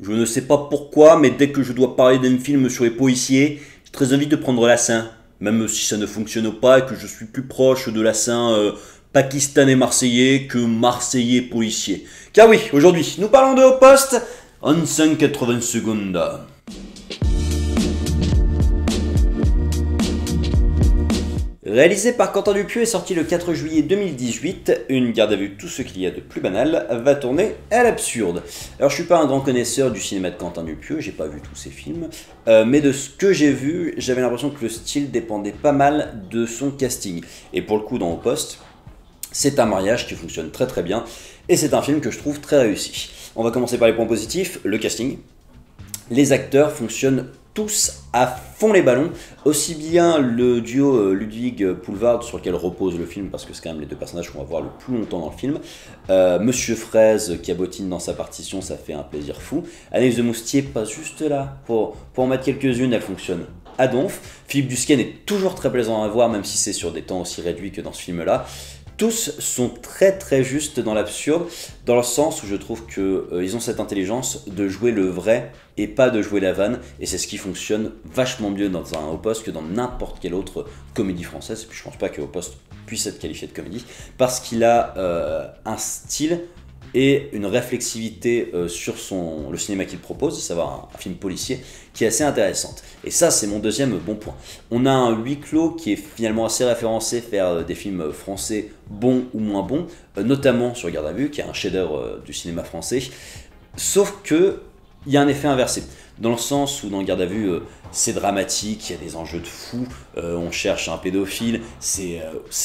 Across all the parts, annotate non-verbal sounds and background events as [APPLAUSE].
Je ne sais pas pourquoi, mais dès que je dois parler d'un film sur les policiers, j'ai très envie de prendre l'accent. Même si ça ne fonctionne pas et que je suis plus proche de l'accent euh, pakistanais marseillais que marseillais policier. Car oui, aujourd'hui, nous parlons de Au Poste en 180 secondes. Réalisé par Quentin Dupieux et sorti le 4 juillet 2018, une garde à vue tout ce qu'il y a de plus banal va tourner à l'absurde. Alors je suis pas un grand connaisseur du cinéma de Quentin Dupieux, j'ai pas vu tous ses films, euh, mais de ce que j'ai vu, j'avais l'impression que le style dépendait pas mal de son casting. Et pour le coup dans Au Poste, c'est un mariage qui fonctionne très très bien, et c'est un film que je trouve très réussi. On va commencer par les points positifs, le casting. Les acteurs fonctionnent tous à fond les ballons, aussi bien le duo euh, Ludwig Poulvard sur lequel repose le film, parce que c'est quand même les deux personnages qu'on va voir le plus longtemps dans le film, euh, Monsieur Fraise qui abotine dans sa partition, ça fait un plaisir fou, Anaïs de Moustier pas juste là, pour, pour en mettre quelques-unes, elle fonctionne à donf, Philippe Dusquen est toujours très plaisant à voir, même si c'est sur des temps aussi réduits que dans ce film-là, tous sont très très justes dans l'absurde, dans le sens où je trouve qu'ils euh, ont cette intelligence de jouer le vrai et pas de jouer la vanne, et c'est ce qui fonctionne vachement mieux dans un Au Poste que dans n'importe quelle autre comédie française, et puis je pense pas que Au Poste puisse être qualifié de comédie, parce qu'il a euh, un style et une réflexivité euh, sur le cinéma qu'il propose, à savoir un, film policier, qui est assez intéressante. Et ça, c'est mon deuxième bon point. On a un huis clos qui est finalement assez référencé vers euh, des films français bons ou moins bons, euh, notamment sur Garde à vue, qui est un chef-d'œuvre du cinéma français. Sauf que il y a un effet inversé. Dans le sens où dans Garde à vue, c'est dramatique, il y a des enjeux de fou, on cherche un pédophile, c'est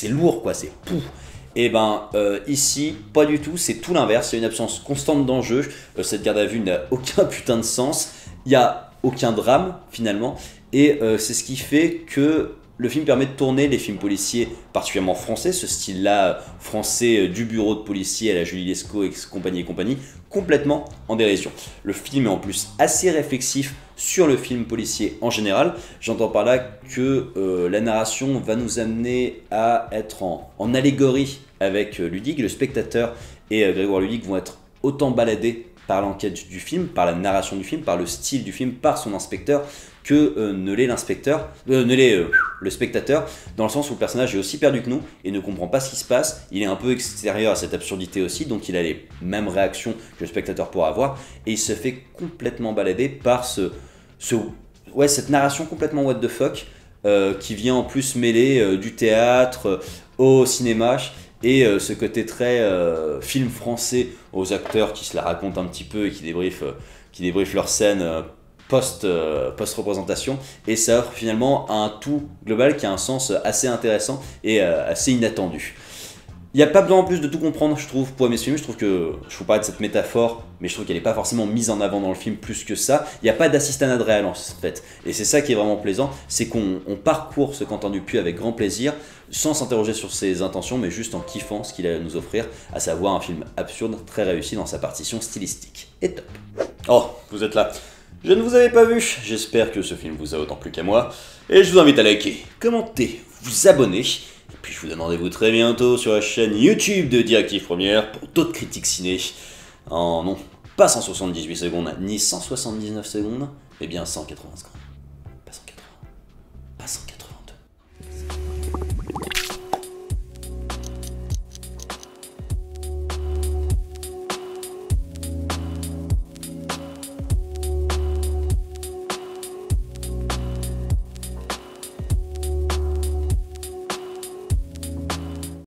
lourd quoi, c'est pou. Et eh ben euh, ici, pas du tout, c'est tout l'inverse, il y a une absence constante d'enjeu, euh, cette garde à vue n'a [LAUGHS] aucun putain de sens, il n'y a aucun drame finalement, et euh, c'est ce qui fait que le film permet de tourner les films policiers particulièrement français, ce style-là français du bureau de policier à la Julie Lescaut et compagnie et compagnie, complètement en dérision. Le film est en plus assez réflexif sur le film policier en général. J'entends par là que euh, la narration va nous amener à être en, allégorie avec euh, Ludig. Le spectateur et euh, Grégoire Ludig vont être autant baladés par l'enquête du film, par la narration du film, par le style du film, par son inspecteur, que euh, ne l'est l'inspecteur, euh, ne l'est euh, le spectateur, dans le sens où le personnage est aussi perdu que nous et ne comprend pas ce qui se passe. Il est un peu extérieur à cette absurdité aussi, donc il a les mêmes réactions que le spectateur pourra avoir, et il se fait complètement balader par ce, cette narration complètement what the fuck, qui vient en plus mêler du théâtre au cinéma et ce côté très film français aux acteurs qui se la racontent un petit peu et qui qui débriefent leur scène euh, post-représentation et ça offre finalement un tout global qui a un sens assez intéressant et euh, assez inattendu. Il n'y a pas besoin en plus de tout comprendre, je trouve, pour aimer ce film. Je trouve que, je vous parler de cette métaphore, mais je trouve qu'elle n'est pas forcément mise en avant dans le film plus que ça. Il n'y a pas d'assistanat de réel en fait. Et c'est ça qui est vraiment plaisant, c'est qu'on parcourt ce Quentin Dupuis avec grand plaisir, sans s'interroger sur ses intentions, mais juste en kiffant ce qu'il a à nous offrir, à savoir un film absurde, très réussi dans sa partition stylistique. Et top. Oh, vous êtes là. Je ne vous avais pas vu, j'espère que ce film vous a autant plu qu'à moi, et je vous invite à liker, commenter, vous abonner, et puis je vous donne rendez-vous très bientôt sur la chaîne YouTube de Directive Première pour d'autres critiques ciné. En non, pas 178 secondes, ni 179 secondes, mais bien 180 secondes.